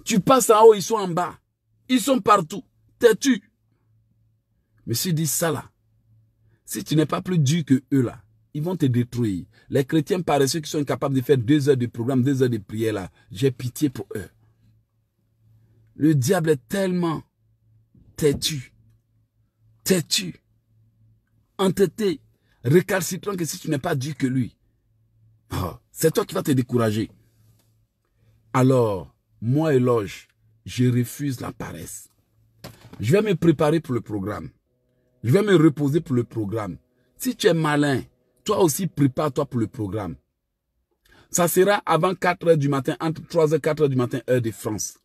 Tu passes en haut, ils sont en bas. Ils sont partout. Mais si dit ça là, si tu n'es pas plus dur que eux là, ils vont te détruire. Les chrétiens paresseux qui sont incapables de faire deux heures de programme, deux heures de prière là, j'ai pitié pour eux. Le diable est tellement têtu, têtu, entêté, récalcitrant que si tu n'es pas dur que lui, oh, c'est toi qui vas te décourager. Alors, moi, éloge, je refuse la paresse. Je vais me préparer pour le programme. Je vais me reposer pour le programme. Si tu es malin, toi aussi prépare-toi pour le programme. Ça sera avant 4 heures du matin, entre 3 et 4 heures du matin, heure de France.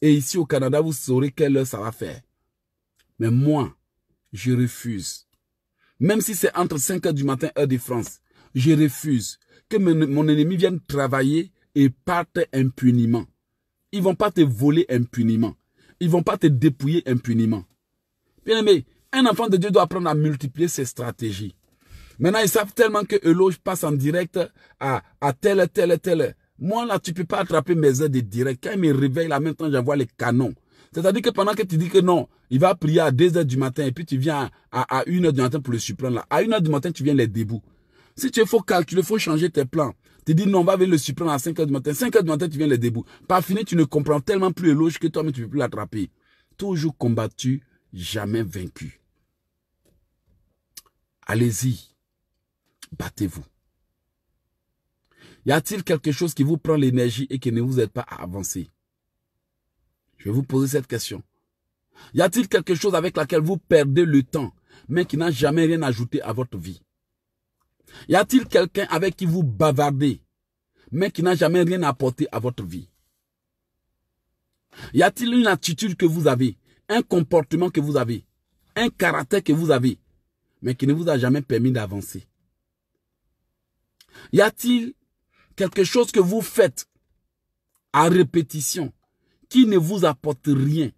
Et ici au Canada, vous saurez quelle heure ça va faire. Mais moi, je refuse. Même si c'est entre 5 heures du matin, heure de France, je refuse que mon ennemi vienne travailler et parte impuniment. Ils vont pas te voler impuniment. Ils vont pas te dépouiller impuniment. Bien aimé, un enfant de Dieu doit apprendre à multiplier ses stratégies. Maintenant, ils savent tellement que Eloge passe en direct à, à tel, tel, tel. Moi, là, tu peux pas attraper mes aides de direct. Quand il me réveille, là, même temps, j'envoie les canons. C'est-à-dire que pendant que tu dis que non, il va prier à 2 heures du matin et puis tu viens à, à 1 heure du matin pour le surprendre. À 1 heure du matin, tu viens les débouts. Si tu faut calculer, il faut changer tes plans. Tu dis non, on va venir le surprendre à 5 heures du matin. 5 heures du matin, tu viens les débouts. Par fini, tu ne comprends tellement plus Eloge que toi, mais tu ne peux plus l'attraper. Toujours combattu, jamais vaincu. Allez-y. Battez-vous. Y a-t-il quelque chose qui vous prend l'énergie et qui ne vous aide pas à avancer? Je vais vous poser cette question. Y a-t-il quelque chose avec laquelle vous perdez le temps, mais qui n'a jamais rien ajouté à votre vie? Y a-t-il quelqu'un avec qui vous bavardez, mais qui n'a jamais rien apporté à votre vie? Y a-t-il une attitude que vous avez, un comportement que vous avez, un caractère que vous avez, mais qui ne vous a jamais permis d'avancer? Y a-t-il quelque chose que vous faites à répétition qui ne vous apporte rien,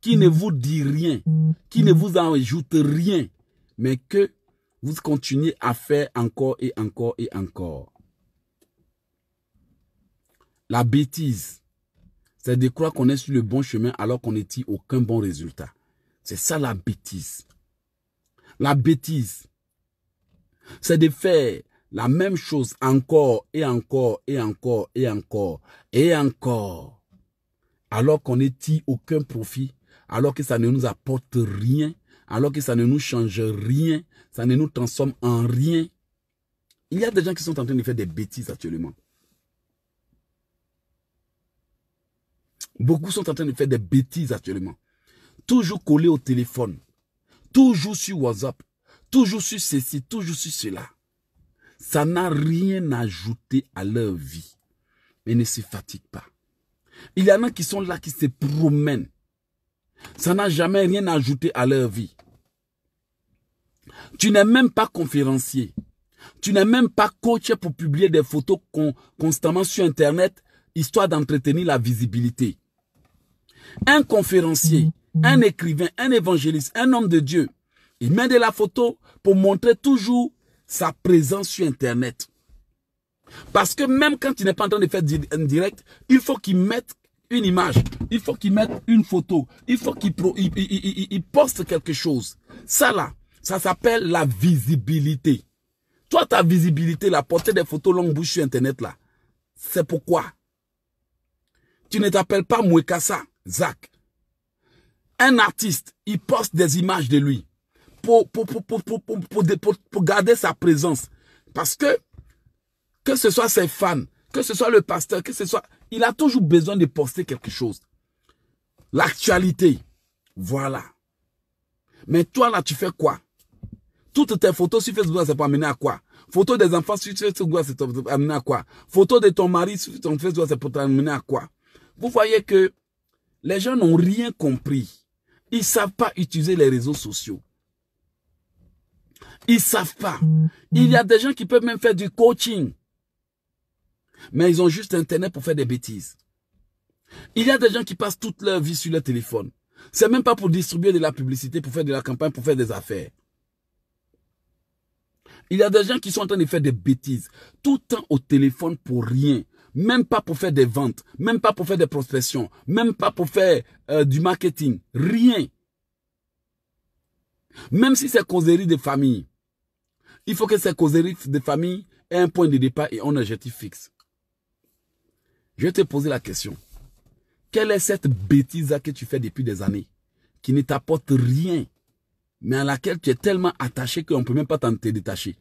qui ne vous dit rien, qui ne vous ajoute rien, mais que vous continuez à faire encore et encore et encore. La bêtise, c'est de croire qu'on est sur le bon chemin alors qu'on n'est aucun bon résultat. C'est ça la bêtise. La bêtise, c'est de faire la même chose encore et encore et encore et encore et encore. Alors qu'on n'est aucun profit, alors que ça ne nous apporte rien, alors que ça ne nous change rien, ça ne nous transforme en rien. Il y a des gens qui sont en train de faire des bêtises actuellement. Beaucoup sont en train de faire des bêtises actuellement. Toujours collés au téléphone. Toujours sur WhatsApp. Toujours sur ceci, toujours sur cela. Ça n'a rien ajouté à leur vie. Mais ne se fatigue pas. Il y en a qui sont là, qui se promènent. Ça n'a jamais rien ajouté à leur vie. Tu n'es même pas conférencier. Tu n'es même pas coach pour publier des photos constamment sur Internet, histoire d'entretenir la visibilité. Un conférencier, un écrivain, un évangéliste, un homme de Dieu, il met de la photo pour montrer toujours sa présence sur Internet. Parce que même quand tu n'es pas en train de faire un direct, il faut qu'il mette une image, il faut qu'il mette une photo, il faut qu'il poste quelque chose. Ça là, ça s'appelle la visibilité. Toi, ta visibilité, la portée des photos longue bouche sur Internet là, c'est pourquoi? Tu ne t'appelles pas Mouekassa, Zach. Un artiste, il poste des images de lui pour, pour, pour, pour, garder sa présence. Parce que, que ce soit ses fans, que ce soit le pasteur, que ce soit... Il a toujours besoin de poster quelque chose. L'actualité. Voilà. Mais toi, là, tu fais quoi? Toutes tes photos sur Facebook, c'est pour amener à quoi? Photos des enfants sur Facebook, c'est pour amener à quoi? Photos de ton mari sur ton Facebook, c'est pour t'amener à quoi? Vous voyez que les gens n'ont rien compris. Ils ne savent pas utiliser les réseaux sociaux. Ils ne savent pas. Il y a des gens qui peuvent même faire du coaching. Mais ils ont juste Internet pour faire des bêtises. Il y a des gens qui passent toute leur vie sur leur téléphone. C'est même pas pour distribuer de la publicité, pour faire de la campagne, pour faire des affaires. Il y a des gens qui sont en train de faire des bêtises. Tout le temps au téléphone pour rien. Même pas pour faire des ventes. Même pas pour faire des prospections. Même pas pour faire euh, du marketing. Rien. Même si c'est causerie de famille. Il faut que ces causeries de famille aient un point de départ et un objectif fixe. Je vais te poser la question. Quelle est cette bêtise que tu fais depuis des années qui ne t'apporte rien, mais à laquelle tu es tellement attaché qu'on ne peut même pas t'en détacher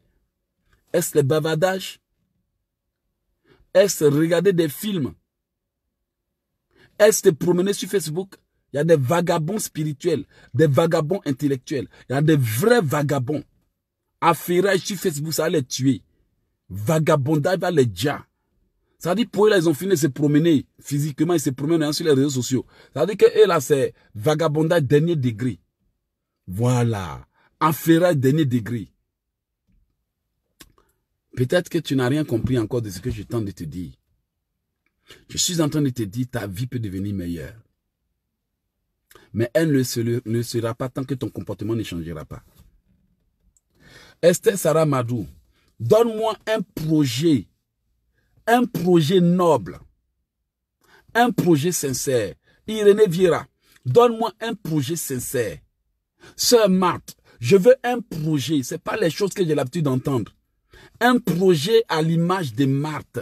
Est-ce le bavardage? Est-ce regarder des films? Est-ce te promener sur Facebook? Il y a des vagabonds spirituels, des vagabonds intellectuels, il y a des vrais vagabonds. Affairage sur Facebook, ça va les tuer. Vagabondage va les dire. Ça dit pour eux, là, ils ont fini de se promener physiquement, ils se promènent sur les réseaux sociaux. Ça dit que eux, là, c'est vagabondage dernier degré. Voilà. Affairage dernier degré. Peut-être que tu n'as rien compris encore de ce que je tente de te dire. Je suis en train de te dire, ta vie peut devenir meilleure. Mais elle ne, sera pas tant que ton comportement ne changera pas. Esther Sarah Madou, donne-moi un projet, un projet noble, un projet sincère. Irénée Viera, donne-moi un projet sincère. Sœur Marthe, je veux un projet, ce pas les choses que j'ai l'habitude d'entendre. Un projet à l'image de Marthe.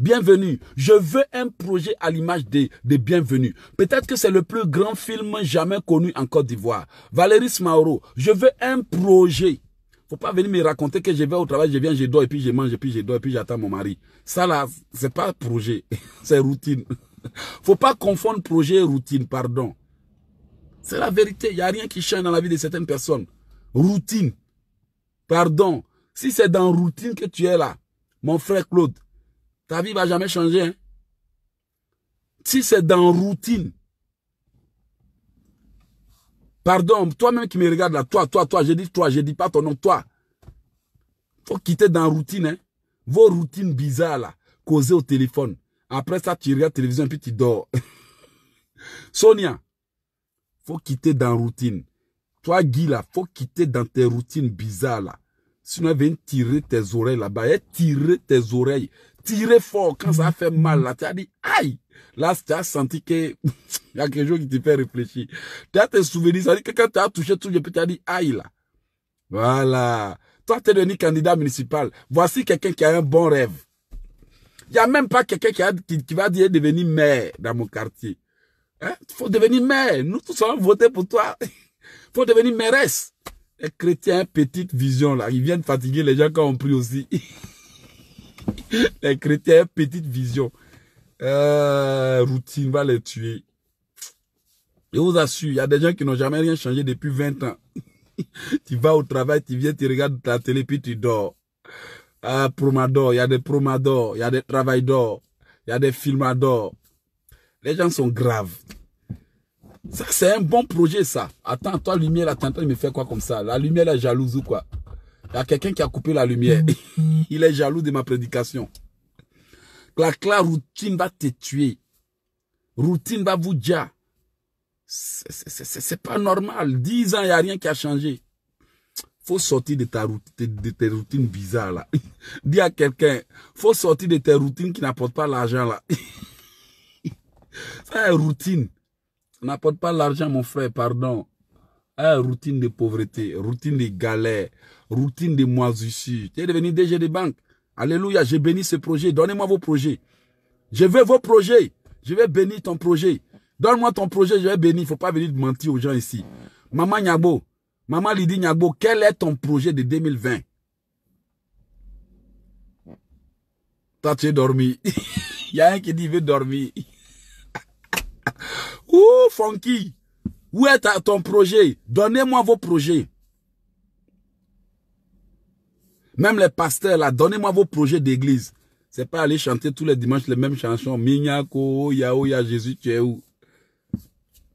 Bienvenue. Je veux un projet à l'image des, des bienvenus. Peut-être que c'est le plus grand film jamais connu en Côte d'Ivoire. Valérie Smauro, je veux un projet. Faut pas venir me raconter que je vais au travail, je viens, je dors, et puis je mange, et puis je dors, et puis j'attends mon mari. Ça là, c'est pas projet, [laughs] c'est routine. Faut pas confondre projet et routine, pardon. C'est la vérité, il n'y a rien qui change dans la vie de certaines personnes. Routine. Pardon. Si c'est dans routine que tu es là, mon frère Claude, ta vie va jamais changer. Hein. Si c'est dans routine. Pardon, toi-même qui me regardes là, toi, toi, toi, je dis toi, je dis pas ton nom, toi. Faut quitter dans routine, hein. Vos routines bizarres là, causer au téléphone. Après ça, tu regardes la télévision et puis tu dors. [laughs] Sonia, faut quitter dans routine. Toi, Guy là, faut quitter dans tes routines bizarres là. Sinon, vient tirer tes oreilles là-bas. Elle tirer tes oreilles tirer fort quand ça fait mal là, tu as dit aïe. Là, tu as senti que [laughs] y a quelque chose qui te fait réfléchir. Tu as tes souvenirs, ça dit que quand tu as touché tout, tu as dit aïe là. Voilà. Toi, tu es devenu candidat municipal. Voici quelqu'un qui a un bon rêve. Il n'y a même pas quelqu'un qui, qui, va dire devenir maire dans mon quartier. Il hein? faut devenir maire. Nous tous allons voter pour toi. Il [laughs] faut devenir mairesse. Les chrétiens, petite vision là. Ils viennent fatiguer les gens qui ont pris aussi. [laughs] les chrétiens, petite vision. Euh, routine va les tuer. Je vous assure, il y a des gens qui n'ont jamais rien changé depuis 20 ans. [laughs] tu vas au travail, tu viens, tu regardes ta télé, puis tu dors. Ah, promador, il y a des promadors, il y a des travailleurs, il y a des filmadors. Les gens sont graves. C'est un bon projet, ça. Attends, toi, lumière, là, t'es en train de me faire quoi comme ça? La lumière, est jalouse ou quoi? Il y a quelqu'un qui a coupé la lumière. [laughs] Il est jaloux de ma prédication. La, routine va te tuer. Routine va vous dire. C'est pas normal. Dix ans, il n'y a rien qui a changé. faut sortir de, ta de, tes routines bizarres là. [laughs] Dis à quelqu'un, faut sortir de tes routines qui n'apportent pas l'argent là. [laughs] Ça est routine. N'apporte pas l'argent mon frère, pardon. Ah, routine de pauvreté, routine de galère, routine de moisissure. Tu es devenu DG de banque. Alléluia, j'ai béni ce projet. Donnez-moi vos projets. Je veux vos projets. Je vais bénir ton projet. Donne-moi ton projet, je vais bénir. Il ne faut pas venir mentir aux gens ici. Maman Nyagbo, Maman Lydie Nyagbo, quel est ton projet de 2020 Toi, tu es dormi. [laughs] Il y a un qui dit, il veut dormir. Ouh, Funky. Où est ton projet? Donnez-moi vos projets. Même les pasteurs, là, donnez-moi vos projets d'église. C'est pas aller chanter tous les dimanches les mêmes chansons. Mignako, Yao, Ya Jésus, tu es où?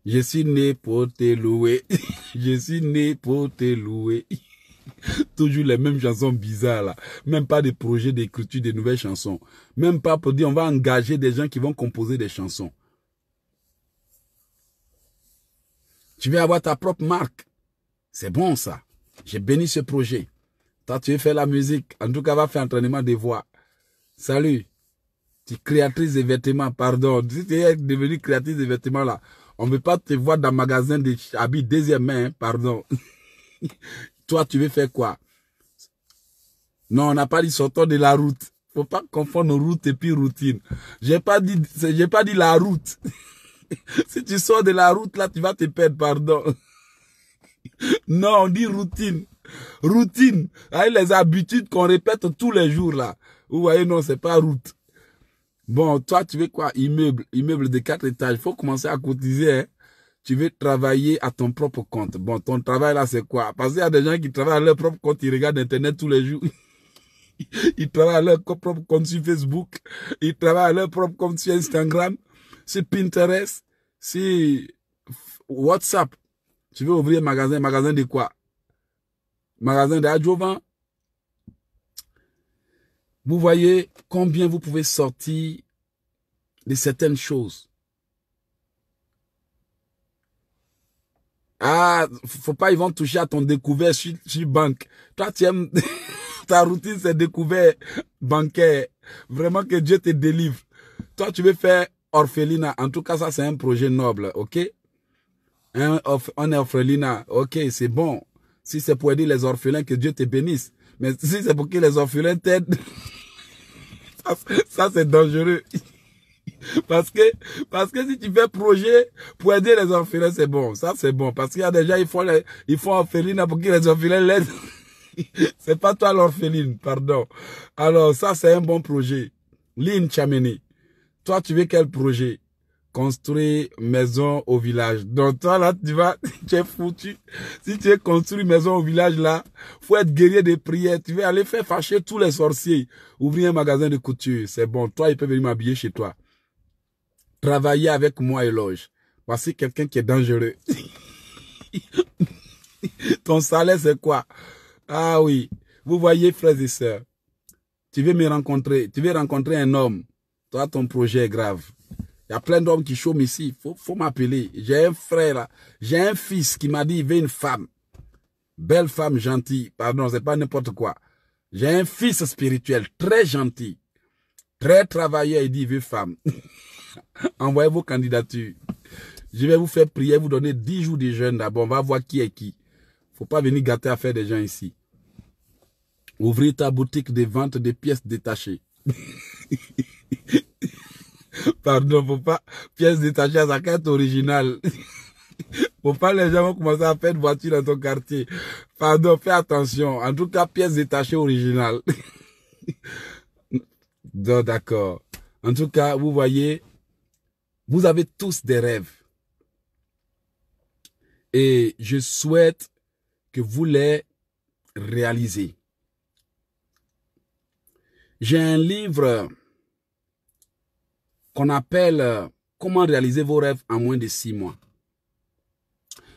Je suis né pour te louer. [laughs] Je suis né pour te louer. [laughs] Toujours les mêmes chansons bizarres là. Même pas de projets d'écriture de nouvelles chansons. Même pas pour dire on va engager des gens qui vont composer des chansons. Tu veux avoir ta propre marque. C'est bon ça. J'ai béni ce projet. Toi, tu veux faire la musique. En tout cas, va faire entraînement des voix. Salut. Tu créatrice de vêtements, pardon. Tu es devenu créatrice de vêtements là, on ne veut pas te voir dans le magasin d'habits deuxième main, hein, pardon. [laughs] Toi, tu veux faire quoi? Non, on n'a pas dit sortons de la route. Faut pas confondre route et puis routine. J'ai pas dit, j'ai pas dit la route. [laughs] [laughs] si tu sors de la route, là, tu vas te perdre, pardon. [laughs] non, on dit routine. Routine. Les habitudes qu'on répète tous les jours, là. Vous voyez, non, c'est pas route. Bon, toi, tu veux quoi? Immeuble. Immeuble de quatre étages. Il faut commencer à cotiser, hein. Tu veux travailler à ton propre compte. Bon, ton travail là, c'est quoi? Parce qu'il y a des gens qui travaillent à leur propre compte, ils regardent Internet tous les jours. [laughs] ils travaillent à leur propre compte sur Facebook. Ils travaillent à leur propre compte sur Instagram c'est Pinterest, c'est WhatsApp. Tu veux ouvrir un magasin, magasin de quoi? Magasin d'adjuvant. Vous voyez combien vous pouvez sortir de certaines choses. Ah, faut pas, ils vont toucher à ton découvert sur, sur banque. Toi, tu aimes, [laughs] ta routine, c'est découvert bancaire. Vraiment que Dieu te délivre. Toi, tu veux faire orphelinat. En tout cas, ça, c'est un projet noble, ok? Un, un orphelinat, ok, c'est bon. Si c'est pour aider les orphelins, que Dieu te bénisse. Mais si c'est pour que les orphelins t'aident, [laughs] ça, c'est dangereux. [laughs] Parce que, parce que si tu fais projet pour aider les orphelins, c'est bon. Ça, c'est bon. Parce qu'il y a déjà, il faut, les, pour que les orphelins l'aident. [laughs] c'est pas toi l'orpheline, pardon. Alors, ça, c'est un bon projet. Lynn Chameni. Toi, tu veux quel projet? Construire maison au village. Donc toi, là, tu vas, [laughs] tu es foutu. Si tu veux construire maison au village, là, faut être guerrier des prières. Tu veux aller faire fâcher tous les sorciers. Ouvrir un magasin de couture. C'est bon. Toi, il peut venir m'habiller chez toi. Travailler avec moi, éloge. Voici quelqu'un qui est dangereux. [laughs] Ton salaire, c'est quoi? Ah oui. Vous voyez, frères et sœurs. Tu veux me rencontrer. Tu veux rencontrer un homme toi, ton projet est grave. Il y a plein d'hommes qui chôment ici. Faut, faut m'appeler. J'ai un frère là. J'ai un fils qui m'a dit, il veut une femme. Belle femme gentille. Pardon, c'est pas n'importe quoi. J'ai un fils spirituel très gentil. Très travailleur. Il dit, il veut femme. [laughs] Envoyez vos candidatures. Je vais vous faire prier, vous donner 10 jours de jeûne d'abord. On va voir qui est qui. Faut pas venir gâter à faire des gens ici. Ouvrir ta boutique de vente de pièces détachées. [laughs] [laughs] Pardon, faut pas, pièces détachées à sa carte originale. [laughs] faut pas les gens vont commencer à faire une voiture dans ton quartier. Pardon, fais attention. En tout cas, pièces détachées originales. [laughs] d'accord. En tout cas, vous voyez, vous avez tous des rêves. Et je souhaite que vous les réalisez. J'ai un livre qu'on appelle euh, Comment réaliser vos rêves en moins de six mois.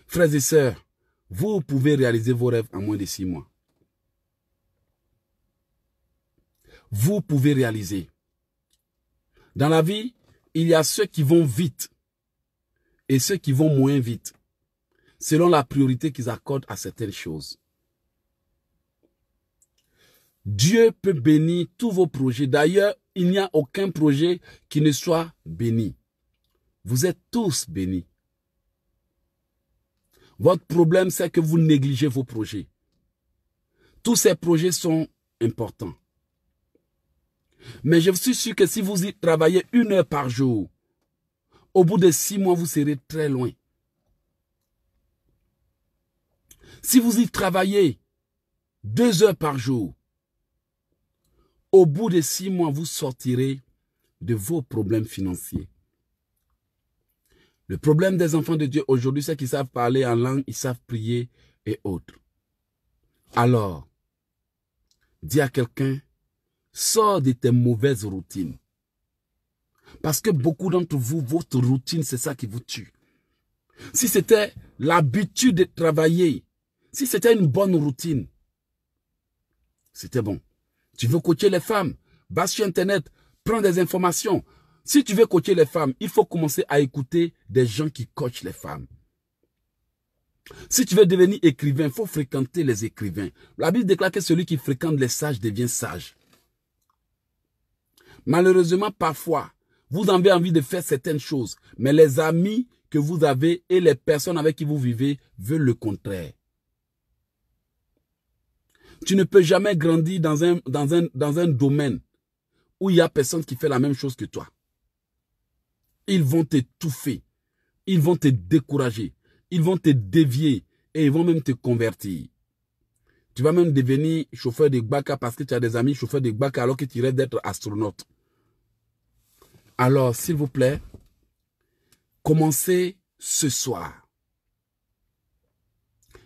Frères et sœurs, vous pouvez réaliser vos rêves en moins de six mois. Vous pouvez réaliser. Dans la vie, il y a ceux qui vont vite et ceux qui vont moins vite, selon la priorité qu'ils accordent à certaines choses. Dieu peut bénir tous vos projets. D'ailleurs, il n'y a aucun projet qui ne soit béni. Vous êtes tous bénis. Votre problème, c'est que vous négligez vos projets. Tous ces projets sont importants. Mais je suis sûr que si vous y travaillez une heure par jour, au bout de six mois, vous serez très loin. Si vous y travaillez deux heures par jour, au bout de six mois, vous sortirez de vos problèmes financiers. Le problème des enfants de Dieu aujourd'hui, c'est qu'ils savent parler en langue, ils savent prier et autres. Alors, dis à quelqu'un, sors de tes mauvaises routines. Parce que beaucoup d'entre vous, votre routine, c'est ça qui vous tue. Si c'était l'habitude de travailler, si c'était une bonne routine, c'était bon. Tu veux coacher les femmes, va sur Internet, prends des informations, si tu veux coacher les femmes, il faut commencer à écouter des gens qui coachent les femmes. Si tu veux devenir écrivain, il faut fréquenter les écrivains. La Bible déclare que celui qui fréquente les sages devient sage. Malheureusement, parfois, vous avez envie de faire certaines choses, mais les amis que vous avez et les personnes avec qui vous vivez veulent le contraire. Tu ne peux jamais grandir dans un, dans un, dans un domaine où il y a personne qui fait la même chose que toi. Ils vont t'étouffer. Ils vont te décourager. Ils vont te dévier. Et ils vont même te convertir. Tu vas même devenir chauffeur de Gbaka parce que tu as des amis chauffeurs de Gbaka alors que tu rêves d'être astronaute. Alors, s'il vous plaît, commencez ce soir.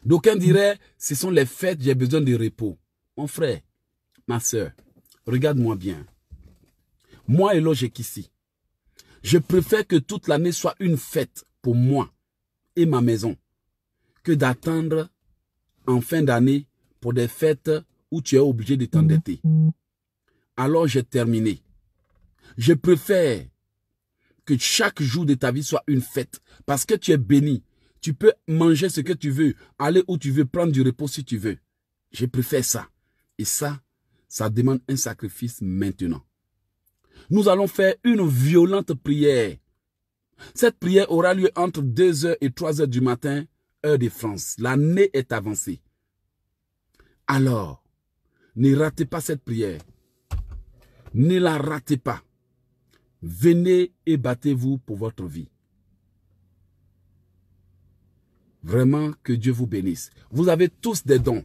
D'aucuns diraient, ce sont les fêtes, j'ai besoin de repos. Mon frère, ma soeur, regarde-moi bien. Moi et ici. Je préfère que toute l'année soit une fête pour moi et ma maison que d'attendre en fin d'année pour des fêtes où tu es obligé de t'endetter. Alors j'ai terminé. Je préfère que chaque jour de ta vie soit une fête parce que tu es béni. Tu peux manger ce que tu veux, aller où tu veux, prendre du repos si tu veux. Je préfère ça. Et ça, ça demande un sacrifice maintenant nous allons faire une violente prière. Cette prière aura lieu entre 2h et 3h du matin, heure de France. L'année est avancée. Alors, ne ratez pas cette prière. Ne la ratez pas. Venez et battez-vous pour votre vie. Vraiment que Dieu vous bénisse. Vous avez tous des dons.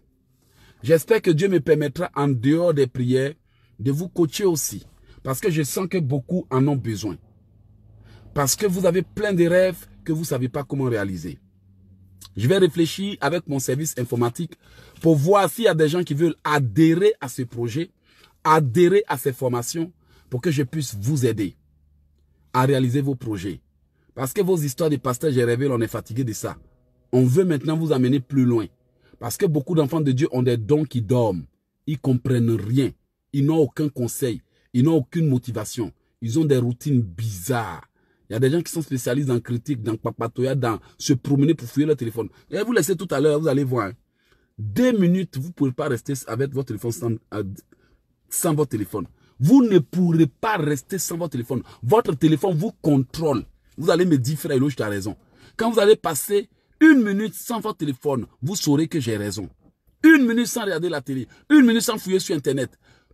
J'espère que Dieu me permettra en dehors des prières de vous coacher aussi. Parce que je sens que beaucoup en ont besoin. Parce que vous avez plein de rêves que vous ne savez pas comment réaliser. Je vais réfléchir avec mon service informatique pour voir s'il y a des gens qui veulent adhérer à ce projet, adhérer à ces formations pour que je puisse vous aider à réaliser vos projets. Parce que vos histoires de pasteur, j'ai rêvé, on est fatigué de ça. On veut maintenant vous amener plus loin. Parce que beaucoup d'enfants de Dieu ont des dons qui dorment. Ils comprennent rien. Ils n'ont aucun conseil. Ils n'ont aucune motivation. Ils ont des routines bizarres. Il y a des gens qui sont spécialistes en critique, dans papatoya, dans se promener pour fouiller leur téléphone. Vous laissez tout à l'heure, vous allez voir. Hein. Deux minutes, vous ne pouvez pas rester avec votre téléphone sans, euh, sans votre téléphone. Vous ne pourrez pas rester sans votre téléphone. Votre téléphone vous contrôle. Vous allez me dire, frère tu as raison. Quand vous allez passer une minute sans votre téléphone, vous saurez que j'ai raison. Une minute sans regarder la télé. Une minute sans fouiller sur Internet.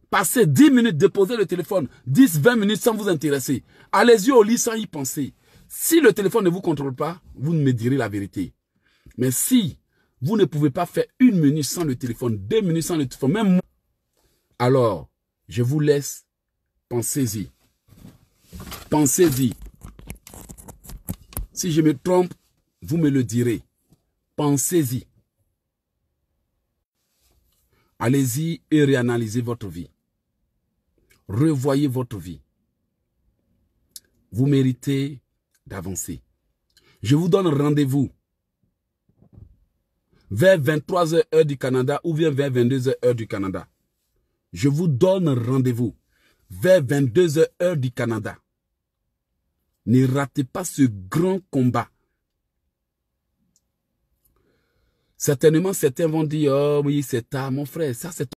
Passez 10 minutes, déposer le téléphone, 10, 20 minutes sans vous intéresser. Allez-y au lit sans y penser. Si le téléphone ne vous contrôle pas, vous ne me direz la vérité. Mais si vous ne pouvez pas faire une minute sans le téléphone, deux minutes sans le téléphone, même moi, alors je vous laisse, pensez-y. Pensez-y. Si je me trompe, vous me le direz. Pensez-y. Allez-y et réanalysez votre vie. Revoyez votre vie. Vous méritez d'avancer. Je vous donne rendez-vous vers 23h heure du Canada ou bien vers 22h heure du Canada. Je vous donne rendez-vous vers 22h heure du Canada. Ne ratez pas ce grand combat. Certainement, certains vont dire, oh oui, c'est tard, mon frère, ça c'est